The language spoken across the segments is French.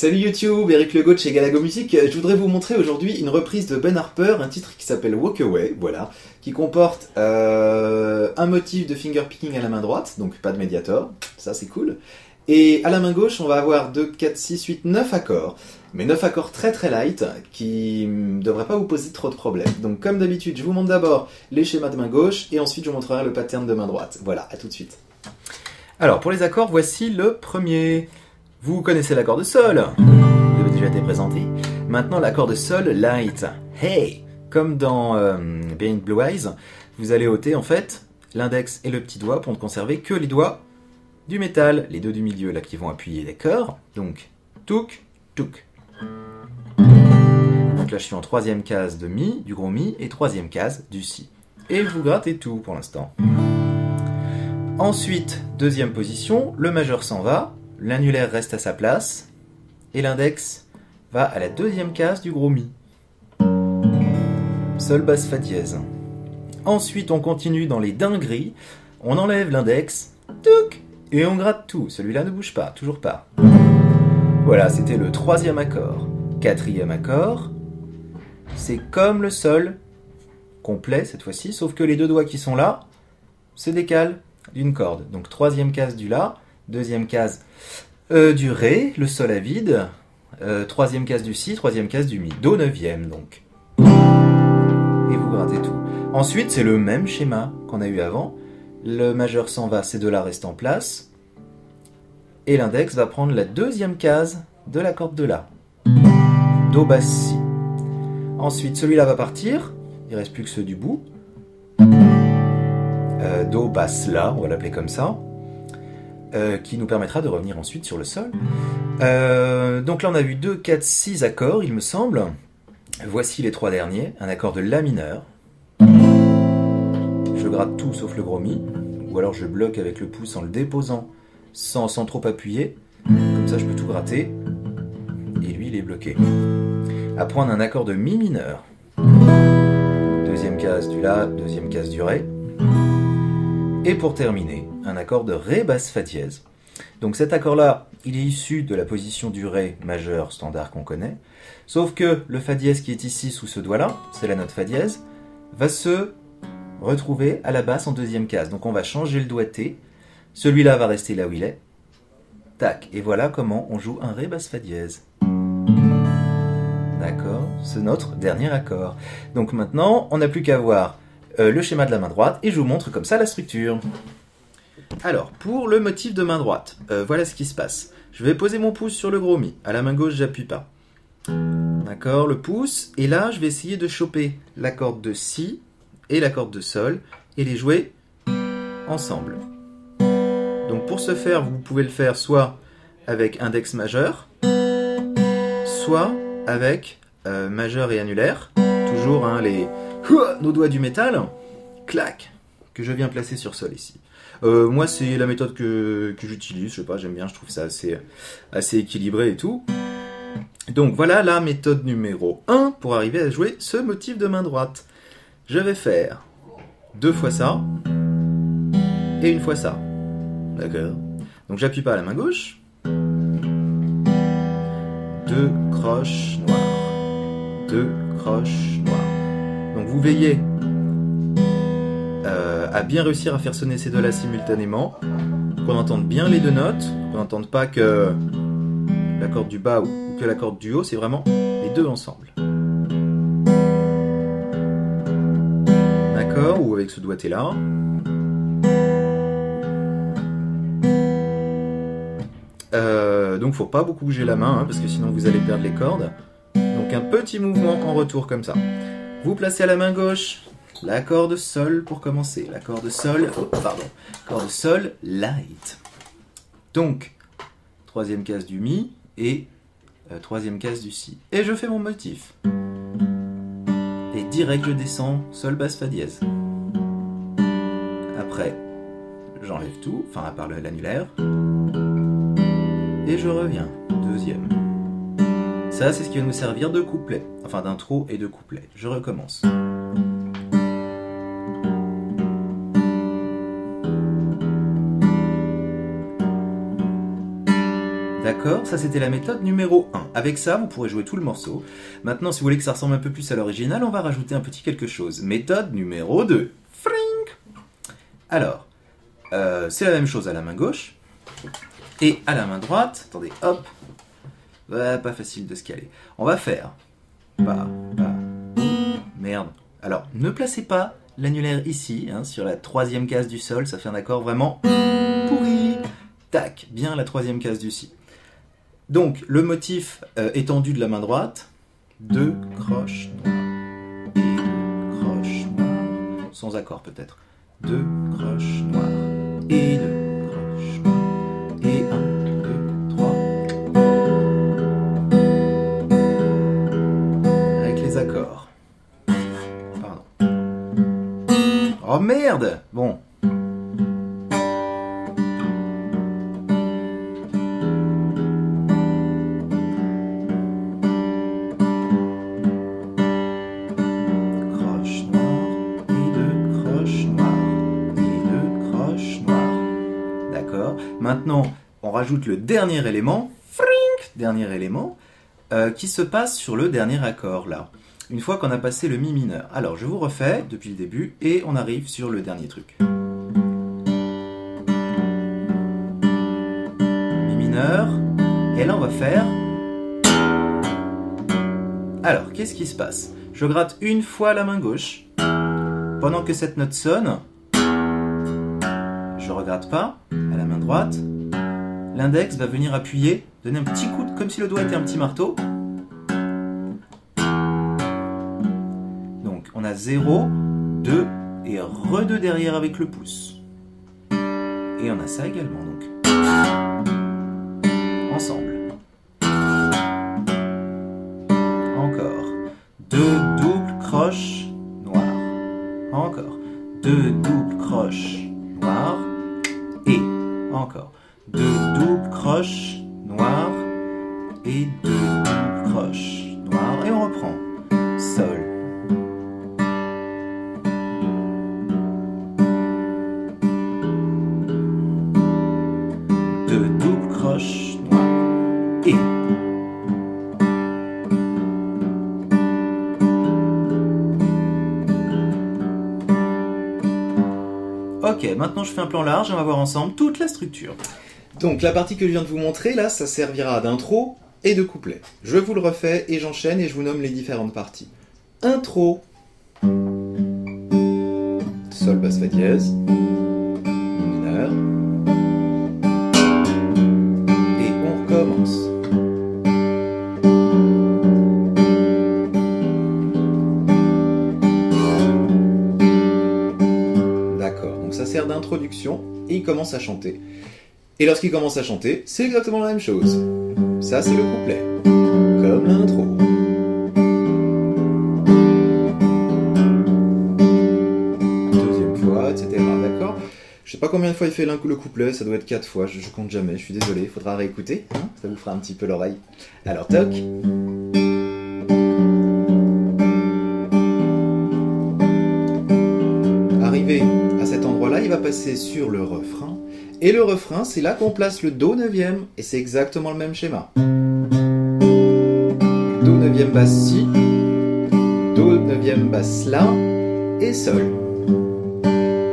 Salut YouTube, Eric Legault chez Galago Music. Je voudrais vous montrer aujourd'hui une reprise de Ben Harper, un titre qui s'appelle Walk Away, voilà, qui comporte euh, un motif de finger picking à la main droite, donc pas de médiator, ça c'est cool. Et à la main gauche, on va avoir 2, 4, 6, 8, 9 accords. Mais 9 accords très très light qui ne devraient pas vous poser trop de problèmes. Donc comme d'habitude, je vous montre d'abord les schémas de main gauche et ensuite je vous montrerai le pattern de main droite. Voilà, à tout de suite. Alors pour les accords, voici le premier. Vous connaissez l'accord de sol. Vous avez déjà été présenté. Maintenant l'accord de sol light. Hey Comme dans euh, Blue Eyes, vous allez ôter en fait l'index et le petit doigt pour ne conserver que les doigts du métal, les deux du milieu là qui vont appuyer corps. Donc, touk, touk. Donc là je suis en troisième case de mi, du gros mi, et troisième case du si. Et vous grattez tout pour l'instant. Ensuite, deuxième position, le majeur s'en va, l'annulaire reste à sa place, et l'index va à la deuxième case du gros mi. Sol basse fa dièse. Ensuite, on continue dans les dingueries. On enlève l'index, et on gratte tout. Celui-là ne bouge pas, toujours pas. Voilà, c'était le troisième accord. Quatrième accord, c'est comme le sol, complet cette fois-ci, sauf que les deux doigts qui sont là se décalent d'une corde. Donc troisième case du La, deuxième case euh, du Ré, le Sol à vide, euh, troisième case du Si, troisième case du Mi. Do neuvième donc. Et vous grattez tout. Ensuite, c'est le même schéma qu'on a eu avant. Le majeur s'en va, ces deux-là restent en place. Et l'index va prendre la deuxième case de la corde de La. Do basse Si. Ensuite, celui-là va partir. Il reste plus que ceux du bout. Euh, do basse La, on va l'appeler comme ça. Euh, qui nous permettra de revenir ensuite sur le sol. Euh, donc là, on a vu 2, 4, 6 accords, il me semble. Voici les trois derniers. Un accord de La mineur. Je gratte tout sauf le gros Mi. Ou alors je bloque avec le pouce en le déposant sans, sans trop appuyer. Comme ça, je peux tout gratter. Et lui, il est bloqué. À prendre un accord de Mi mineur. Deuxième case du La, deuxième case du Ré. Et pour terminer, un accord de Ré basse Fa dièse. Donc cet accord-là, il est issu de la position du Ré majeur standard qu'on connaît, sauf que le Fa dièse qui est ici sous ce doigt-là, c'est la note Fa dièse, va se retrouver à la basse en deuxième case. Donc on va changer le doigté, celui-là va rester là où il est, tac, et voilà comment on joue un Ré basse Fa dièse. D'accord C'est notre dernier accord. Donc maintenant, on n'a plus qu'à voir euh, le schéma de la main droite et je vous montre comme ça la structure. Alors, pour le motif de main droite, euh, voilà ce qui se passe. Je vais poser mon pouce sur le gros mi. À la main gauche, j'appuie pas. D'accord, le pouce. Et là, je vais essayer de choper la corde de Si et la corde de Sol et les jouer ensemble. Donc pour ce faire, vous pouvez le faire soit avec index majeur, soit avec euh, majeur et annulaire. Toujours hein, les nos doigts du métal, clac, que je viens placer sur sol ici. Euh, moi, c'est la méthode que, j'utilise, je sais pas, j'aime bien, je trouve ça assez, assez équilibré et tout. Donc voilà la méthode numéro 1 pour arriver à jouer ce motif de main droite. Je vais faire deux fois ça et une fois ça. D'accord Donc j'appuie pas à la main gauche. Deux croches noires. Deux croches vous veillez euh, à bien réussir à faire sonner ces deux-là simultanément, qu'on entende bien les deux notes, qu'on n'entende pas que la corde du bas ou que la corde du haut, c'est vraiment les deux ensemble. D'accord Ou avec ce doigté-là. Euh, donc faut pas beaucoup bouger la main, hein, parce que sinon vous allez perdre les cordes. Donc un petit mouvement en retour comme ça. Vous placez à la main gauche l'accord de sol pour commencer. L'accord de sol, oh, pardon, accord de sol light. Donc, troisième case du mi et euh, troisième case du si. Et je fais mon motif. Et direct je descends sol basse fa dièse. Après, j'enlève tout, enfin à part l'annulaire. Et je reviens, deuxième. Ça, c'est ce qui va nous servir de couplet, enfin d'intro et de couplet. Je recommence. D'accord Ça, c'était la méthode numéro 1. Avec ça, vous pourrez jouer tout le morceau. Maintenant, si vous voulez que ça ressemble un peu plus à l'original, on va rajouter un petit quelque chose. Méthode numéro 2. Frink Alors, euh, c'est la même chose à la main gauche. Et à la main droite, attendez, hop. Pas facile de se caler. On va faire. Merde. Alors, ne placez pas l'annulaire ici, hein, sur la troisième case du sol, ça fait un accord vraiment pourri. Tac, bien la troisième case du si. Donc, le motif euh, étendu de la main droite, deux croches noires deux croches noires, sans accord peut-être. Deux croches noires noires. D'accord. Maintenant, on rajoute le dernier élément, dernier élément, euh, qui se passe sur le dernier accord là. Une fois qu'on a passé le mi mineur. Alors, je vous refais depuis le début et on arrive sur le dernier truc. Mi mineur. Et là, on va faire. Alors, qu'est-ce qui se passe? Je gratte une fois la main gauche. Pendant que cette note sonne, je regrette pas à la main droite. L'index va venir appuyer, donner un petit coup, comme si le doigt était un petit marteau. 0, 2 et re 2 derrière avec le pouce. Et on a ça également donc. Ensemble. Maintenant je fais un plan large et on va voir ensemble toute la structure. Donc la partie que je viens de vous montrer, là, ça servira d'intro et de couplet. Je vous le refais et j'enchaîne et je vous nomme les différentes parties. Intro. Sol, basse, fa dièse. Et il commence à chanter. Et lorsqu'il commence à chanter, c'est exactement la même chose. Ça, c'est le couplet. Comme l'intro. Deuxième fois, etc. D'accord Je sais pas combien de fois il fait le couplet, ça doit être quatre fois, je, je compte jamais, je suis désolé, il faudra réécouter, hein, ça vous fera un petit peu l'oreille. Alors, toc. Arrivé va passer sur le refrain. Et le refrain, c'est là qu'on place le Do neuvième, et c'est exactement le même schéma. Do neuvième basse Si, Do neuvième basse La, et Sol.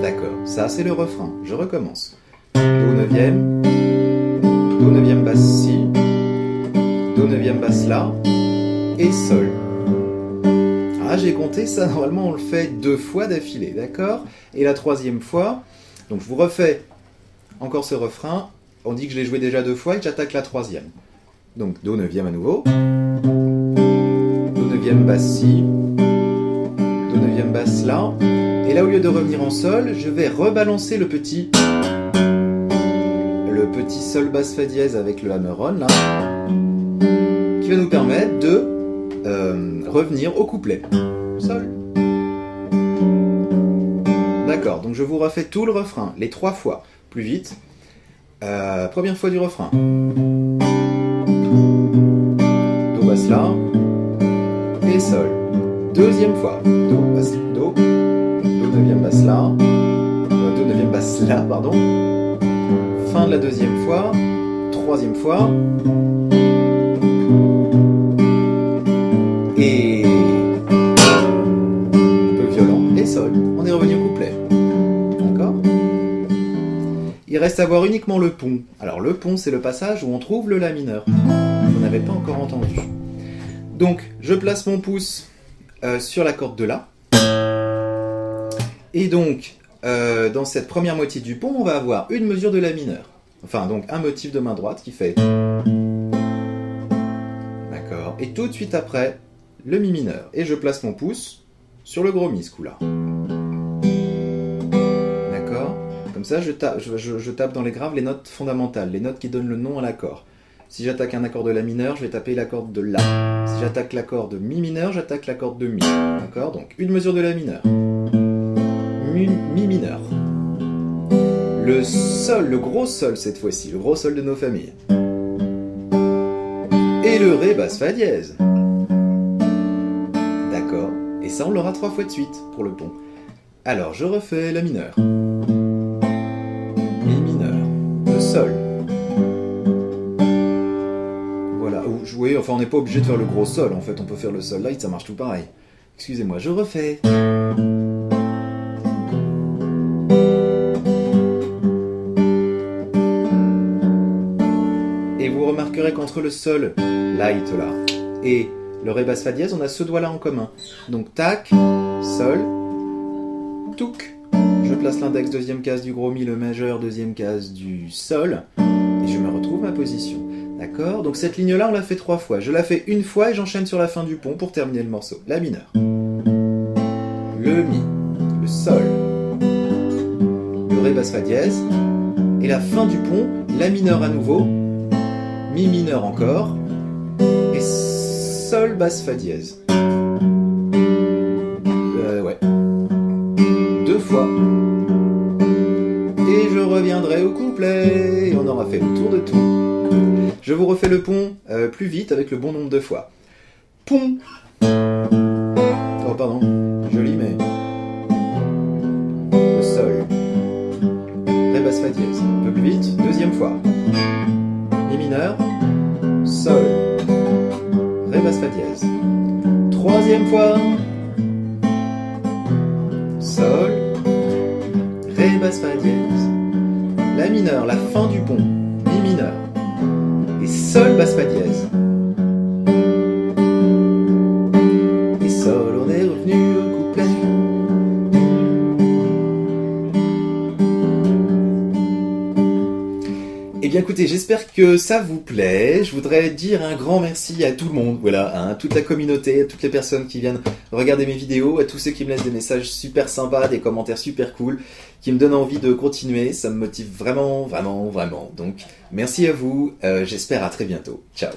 D'accord, ça c'est le refrain. Je recommence. Do neuvième, Do neuvième basse Si, Do neuvième basse La, et Sol. Ah, j'ai compté ça, normalement on le fait deux fois d'affilée, d'accord? Et la troisième fois, donc je vous refais encore ce refrain. On dit que je l'ai joué déjà deux fois et que j'attaque la troisième. Donc Do neuvième à nouveau. Do neuvième basse Si. Do neuvième basse La. Et là, au lieu de revenir en Sol, je vais rebalancer le petit. Le petit Sol basse Fa dièse avec le hammer-on là. Qui va nous permettre de euh, revenir au couplet. Sol. D'accord, donc je vous refais tout le refrain, les trois fois plus vite. Euh, première fois du refrain. Do basse la et sol. Deuxième fois. Do basse do. Do neuvième basse la. Euh, do neuvième basse la, pardon. Fin de la deuxième fois. troisième fois. Il reste à voir uniquement le pont. Alors le pont, c'est le passage où on trouve le la mineur. On n'avait pas encore entendu. Donc, je place mon pouce euh, sur la corde de la. Et donc, euh, dans cette première moitié du pont, on va avoir une mesure de la mineur. Enfin, donc un motif de main droite qui fait. D'accord. Et tout de suite après, le mi mineur. Et je place mon pouce sur le gros mi ce coup-là. Comme ça, je tape, dans les graves les notes fondamentales, les notes qui donnent le nom à l'accord. Si j'attaque un accord de La mineur, je vais taper l'accord de La. Si j'attaque l'accord de Mi mineur, j'attaque l'accord de Mi. D'accord? Donc une mesure de La mineur. Mi, mi mineur. Le sol, le gros sol cette fois-ci, le gros sol de nos familles. Et le Ré basse Fa dièse. D'accord? Et ça, on l'aura trois fois de suite pour le pont. Alors, je refais la mineur. Voilà. Ou jouer, enfin, on n'est pas obligé de faire le gros sol. En fait, on peut faire le sol light, ça marche tout pareil. Excusez-moi, je refais. qu'entre le sol light là et le ré basse fa dièse, on a ce doigt là en commun. Donc tac, sol, touk. Place l'index deuxième case du gros mi, le majeur deuxième case du sol, et je me retrouve ma position. D'accord? Donc cette ligne là, on l'a fait trois fois. Je la fais une fois et j'enchaîne sur la fin du pont pour terminer le morceau. La mineure. Le mi, le sol, le ré basse fa dièse, et la fin du pont, la mineure à nouveau, Mi mineur encore, et Sol basse Fa dièse. Euh, ouais. Deux fois. Reviendrai au couplet, et on aura fait le tour de tout. Je vous refais le pont euh, plus vite avec le bon nombre de fois. Pont. Oh pardon, joli mais... Le Sol. Ré basse Fa dièse. Un peu plus vite, deuxième fois mineur, Sol, Ré basse Fa dièse. Troisième fois, Sol, Ré basse Fa dièse. La mineur, la fin du pont, Mi mineur. Et Sol basse Fa dièse. Bien écoutez, j'espère que ça vous plaît. Je voudrais dire un grand merci à tout le monde, voilà, à hein, toute la communauté, à toutes les personnes qui viennent regarder mes vidéos, à tous ceux qui me laissent des messages super sympas, des commentaires super cool, qui me donnent envie de continuer. Ça me motive vraiment, vraiment, vraiment. Donc, merci à vous. Euh, j'espère à très bientôt. Ciao.